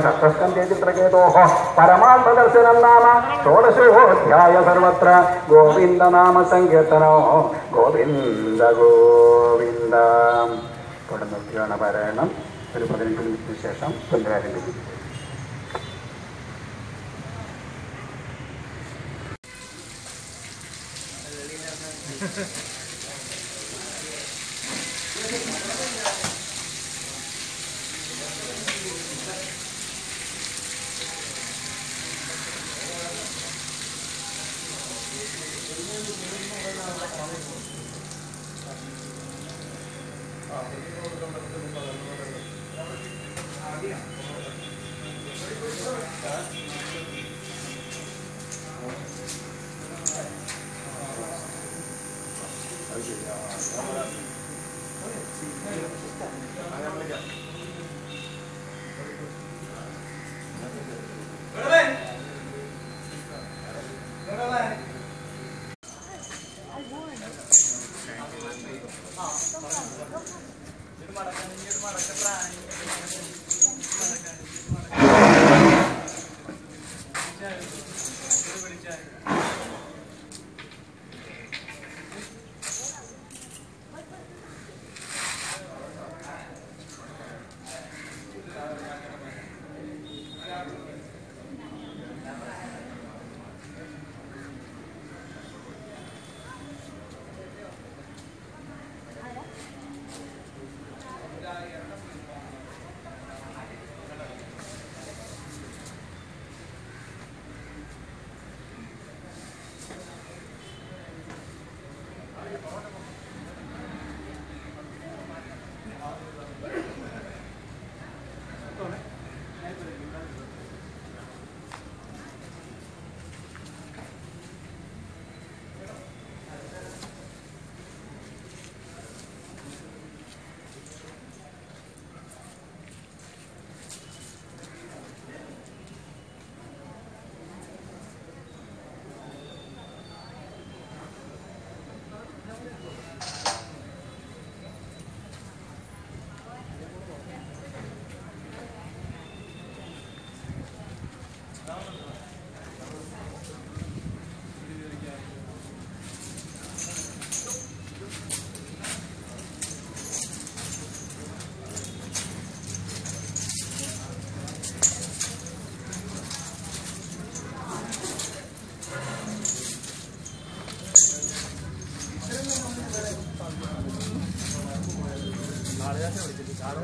സപ്തസ്കന്ധേ ചിത്രകേതോ പരമാത്മദർശനം നാമ സർവത്ര. സങ്കീർത്തനോ. ഗോവിന്ദ ഗോവിന്ദ. ഇവിടെ നിർത്തിയാണ് ഒരു പതിനഞ്ച് മിനിറ്റിന് ശേഷം പുനരാരംഭിക്കും.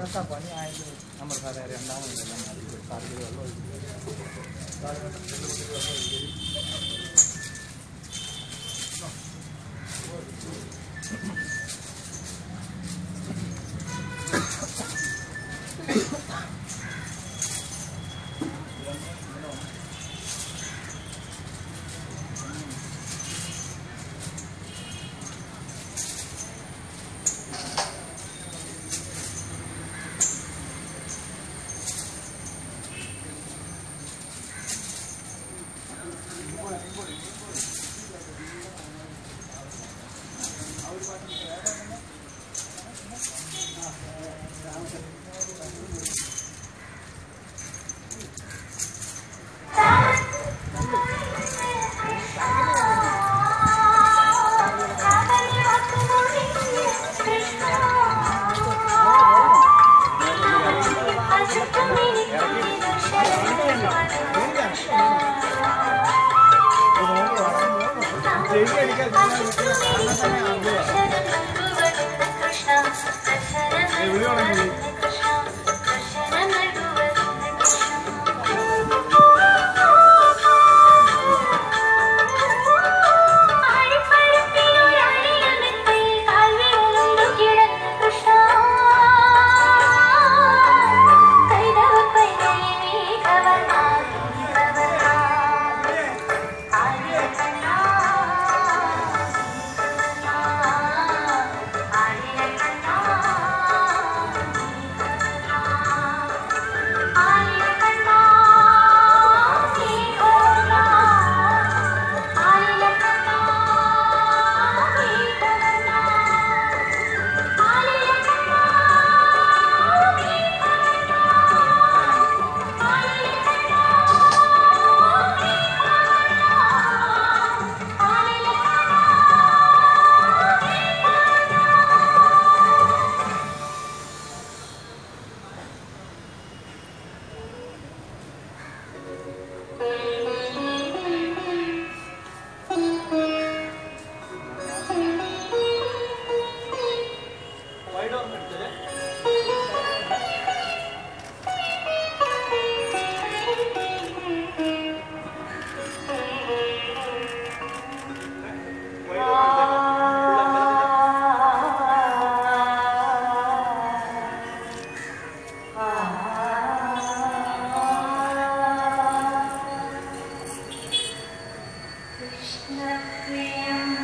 കനത്ത പണിയായത് നമ്മൾ സാറേ രണ്ടാമതെല്ലാം സാറിന് വെള്ളം そう。Yeah.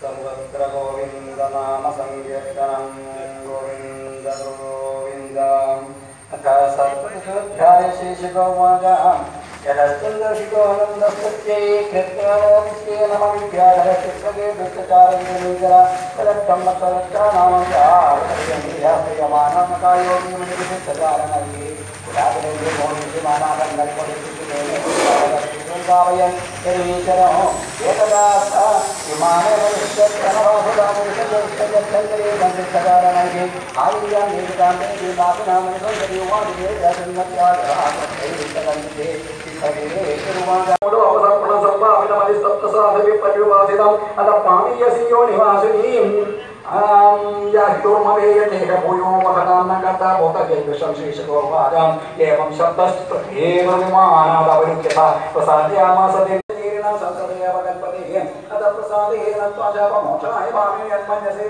सर्वत्र गोविन्दनामसङ्कीर्तनं गोविन्द गोविन्द अथ सप्तशोऽध्याय शेषगोमादः यदस्तन्दर्शिकोऽनन्दस्तुत्यै कृत्वालयस्य नमविद्यालयकृत्वगे वृत्तचारवेणीकर तदर्थं तदर्थानामकायोगिमनिविशिष्टचारणये पुरातने मोहिमानादङ्गल्पदिष्टिने सम्भावयन् यदीचरः एकदास विमाने भविष्यत्तनवासुरामुषयर्थन्दरेभन्यकारणैः आयुर्याम् एकदान्ते देवासुनामनिसौन्दर्योमादिवेदासन्मत्यादराहते शरीरे कुर्वादो अवसर्पणसम्भावितमधिसप्तसाधवे परिवासितम् अल पामीयसिंहो निवासिनीम् एवं शब्दस्त्रेवमानादवरुक्यथा प्रसादयामास देवेन सन्तदेव कल्पते अत प्रसादेन त्वशापमोक्षाय भामे यन्मन्यसे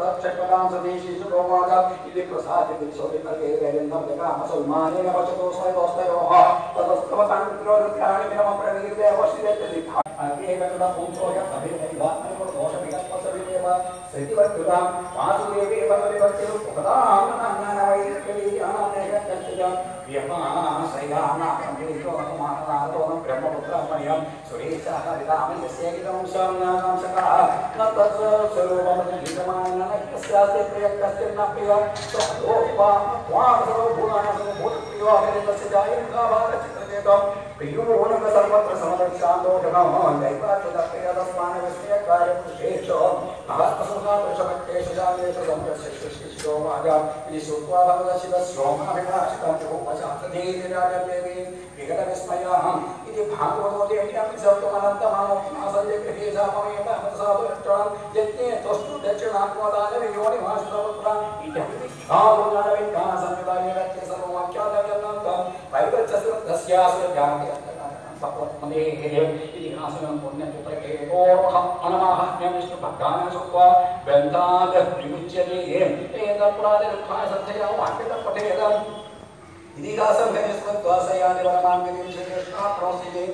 तत्क्षकदां सदेशेषु गोमाग इति प्रसाद्यति सौरिकल्पेरैरन्दं कामसल्मानेन वचतो स्वयोस्तयोः ततस्तवतां मित्रो रुद्राणि मिनमप्रणीर्देवशिरेत्य दिग्धा अग्रे कदा पूजोय अभिनैवा శ్రీదేవ శృతివత్తుల వాసుదేవే వరలివత్తులు బ్రహ్మపుత్రమయం సురేశ హరిరామయస్య గీతంశం నాంశకః నత్స్వరూపమయమాననస్యాస్య ప్రయత్నస్య నప్రియ సోపా వాసో భూనాసో భూతప్రియో హరితస్య జాయం కావాలచిత్రచేతం ప్రియోనక సర్వత్ర సమదర్శాంతో గణం దైవాచుత ప్రియతస్మాన విషయ కార్యం విశేషో विकटविस्मयाहम् इति भागवतोदेहिनासल्यगृहेशापमेतमसादुष्टान् यज्ञे त्वस्तु दक्षिणात्मदानवियोनिभाषतवक्रा इत्यभिविधानुदानविज्ञानसंविधायगत्य सर्वमाख्यातव्यन्तं वैवृच्छसृद्धस्यासुरज्ञानम् हाँ। सपत्मदेः इति कासनं पुण्यपुत्रकेतोर्हमनमाहम्यं विष्णुभक्तान् श्रुत्वा ग्रन्थात् विमुच्यते एतत्प्रातिरुत्थानश्रद्धया वाक्यतपठेद इति कासभेन स्मृत्वा सयानि वरमाङ्गतिं श्रेष्ठा प्रोसिते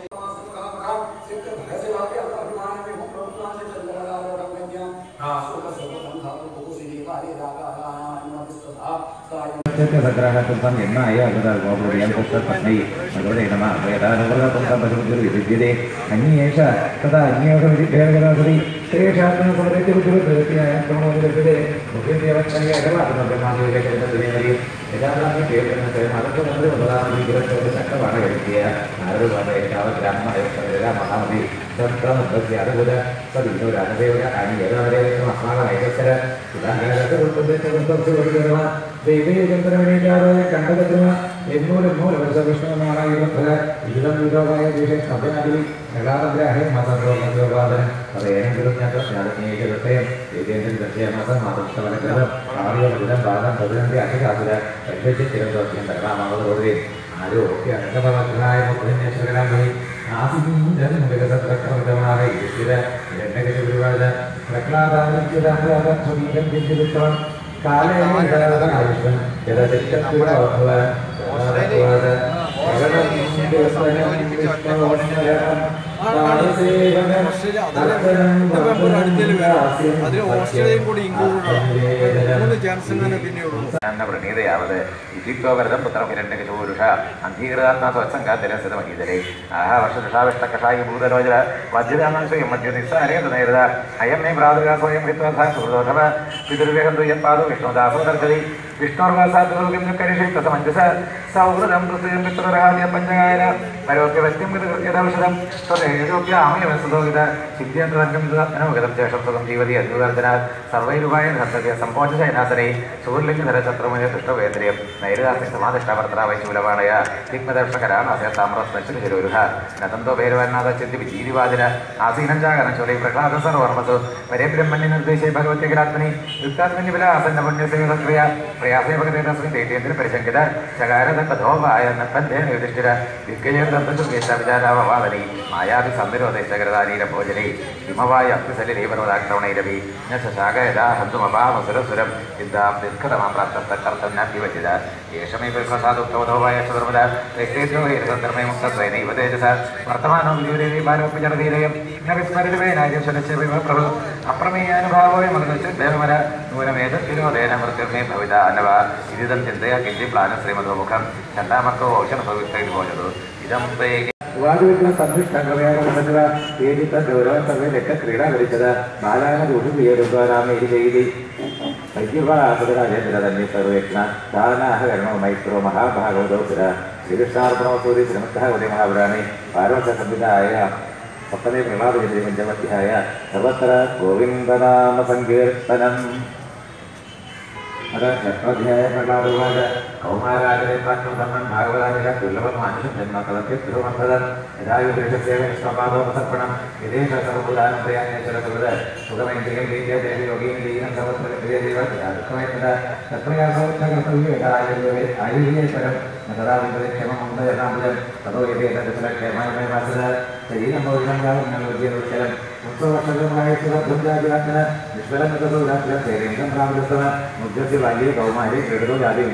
ृष्टभागस्य സഗ്രഹത്തും എന്നായ അന്യേഷ തഥാ അന്യേഷ വിദ്യാഗതാസതി ശ്രേഷാത്മന സമരത്തെ ബുദ്ധിമുട്ടിയായ ക്രമോദിലത്തിലെ മുഖ്യദേവക്ഷണിയെ അകവാദമേ യഥാർത്ഥ കേൾക്കുന്നത് മതത്തിൽ നമ്മൾ പ്രധാനമന്ത്രി ഗ്രന്ഥത്തിന്റെ ചക്രമാണ് കഴിക്കുക. നാരദമാണ് ഗ്രാമ മഹാമതി സത്രമദ്യ അതുപോലെ സദീനോരാനദേവര അനി ഏതാവരേക്കും അസ്മാകമൈകസ്തര ഉദാഹരണത്തെ ഉൾപ്പെടുത്തി ദൈവീകന്ത്രമണിയില്ലാതെ കണ്ടതെത്തുന്ന എന്നൂരും മൂലം വിഷ്ണുവാണ് ഇതം വിധോമായ വിശേഷ അഭ്യാതി പ്രകാരഗ്രാഹ്യം മതോപാദനം അത് ഏതെങ്കിലും ഹൃദയം ദേവേന്ദ്രൻ ദർശയമാസം മാതൃഷ്ടവനഗ്രഹം ആദ്യം ബാധം പ്രതിനന്ദി അധികാസുര രക്ഷ തിരുവനന്തപുരം തകരാമാവതോടെ ആരോ ഒക്കെ അനന്തപരായ മുഖ്യന്വേഷകരാൻ പോയി காலையில இதனாலதான் ஆகிட்டேன் ஏதாவது திட்டத்துல அவங்கள பிரகடனம் അതിൽ ഓസ്ട്രേലിയയും കൂടി ഇൻക്ലൂഡ് ചാൻസ് തന്നെ പിന്നെയുള്ളൂ പ്രണീതയാവത് ഇത്യുക്തോവരതം പുത്രം ഹിരണ്യകശൂരുഷ അന്ധീകൃതാത്മാ സ്വത്സംഗാതിരസിതമഹീതരെ ആഹ വർഷദുഷാവിഷ്ടകഷായി ഭൂതലോചന. വജ്രദാനം സ്വയം മധ്യ നിസ്സാരേത നേരത അയം മേ ഭ്രാതൃക സ്വയം ഹിത്വധ സുഹൃദോധവ പിതൃവേഹന്തു യം പാദോ വിഷ്ണോർവാസാദ്രോഗ്യം കരിഷേത്ത സമഞ്ജസ സൗഹൃദം കൃത്യം പിതൃരഹാദ്യ പഞ്ചകായന പരോഗ്യവത്യം യഥൗഷധം സ്വദേയോഗ്യാമയവസുതോഗിത സിദ്ധ്യന്തം അനുഗതം ശേഷം സുഖം ജീവതി അദ്ഭുതർദ്ദനാൽ സർവൈരുപായ സന്തതി സംഭോജ ശൈനാസനെ സൂര്യലിംഗധര ചത്രമുന ദുഷ്ടവേന്ദ്രിയം നൈരുദാസി സമാധിഷ്ടാവർത്തന വൈശൂലമാണയ ദിഗ്മദർശകരാണാസയ താമ്രസ്നശ്വരി ശരൂരുഹ നതന്തോ ചിന്തി വിജീതിവാദിന ആസീനം ചൊലി പ്രഹ്ലാദ സർവർമ്മസു പരേ ബ്രഹ്മണ്യ നിർദ്ദേശേ ഭഗവത്യകിരാത്മനി യുക്താത്മന്യ വിലാസന്ന പുണ്യസേവക്രിയ പ്രയാസേ ഭഗതേതസ്മിൻ ദൈത്യേന്ദ്ര പരിശങ്കിത ചകാരത കഥോപായ യുധിഷ്ഠിര വിദ്യജേർദ്ദുർഗേശാവിചാരാവവാദനി മായാവി സന്ദിരോദേശകരതാനീര ഭോജനൈ ഹിമവായ അഗ്നിസലിലേ പർവതാക്രമണൈരവി ന ശശാക യഥാ ഹന്തുമപാമസുരസുരം ചിന്താം ദീർഘതമാം പ്രാപ്തത്തക്കർത്തന്യാഭിവചിത യേഷമേ പ്രസാദുക്തവധോവായ ഹേരസന്ധർമ്മേ മുക്തദ്വൈനൈവ തേജസ വർത്തമാനോ വിദൂരേ ഭാരോപ്യജനധീരയം പ്രഭു അപ്രമേയാനുഭാവോയ മൃഗമര മൃത്യുർമേ ഭവിത. അനവ ഇതിതം ചിന്തയാ കിഞ്ചി പ്ലാന ശ്രീമതോ മുഖം രണ്ടാമത്തോ ഔഷധ ഭവിഷ്യത് പോയത് ഇതം വാദവിഘ്ന സന്ധിഷ്ടംഗമേവ ഏജിത്ത ഗൗരവ സർവേ ലക്ക ക്രീഡ ധരിച്ചത് ബാലാന ദൂഷിപ്പിയരുദ്വാരാമ ഇരി ചെയ്തി വൈദ്യവാസുരാജേന്ദ്ര തന്നെ സർവേക്ഷണ. ദാനാഹ കർമ്മ മൈത്രോ മഹാഭാഗവതോ സുര ശ്രീകൃഷ്ണാർപ്പണമസൂരി ശ്രീമത്തഃ ഉദയ മഹാപുരാണേ. പാർവത സംവിധായ സപ്തമേ പ്രഹ്ലാദ പഞ്ചമധ്യായ സർവത്ര ഗോവിന്ദനാമ സങ്കീർത്തനം. അത് ഷഷ്ടാധ്യായ പ്രഹ്ലാദുവാച കൗമാരാജനേത്രാത്മധർമ്മൻ ഭാഗവതാനിക ദുർലഭം മനുഷ്യൻ ജന്മതലത്തിൽ തിരുവന്ധതൻ യഥായുദ്ദേശസേവ നിഷ്ഠപാദോപസർപ്പണം വിദേശ സർവഭൂതാനം പ്രയാണേശ്വരസുഹൃത് സുഖമേന്ദ്രിയം ദീര്യ ദേവി യോഗീന്ദ്രീയം സർവസ്വരപ്രിയദേവ ദുഃഖമേന്ദ്ര തത്രയാസോക്ഷകർത്തവ്യേ ആയുര്യേശ്വരം തഥാ വിപരീക്ഷമമുണ്ട് യഥാമുജം തതോ യഥേതരക്ഷേമായ വാസന ശരീരം പൗരുഷംഗാവുന്നോദ്യം ഉത്സവക്ഷകമായ സുഖം जलनकसो घातल्या सैरेंगम रामरसना मुद्दसे वांगे गौमाहे गडदो यादे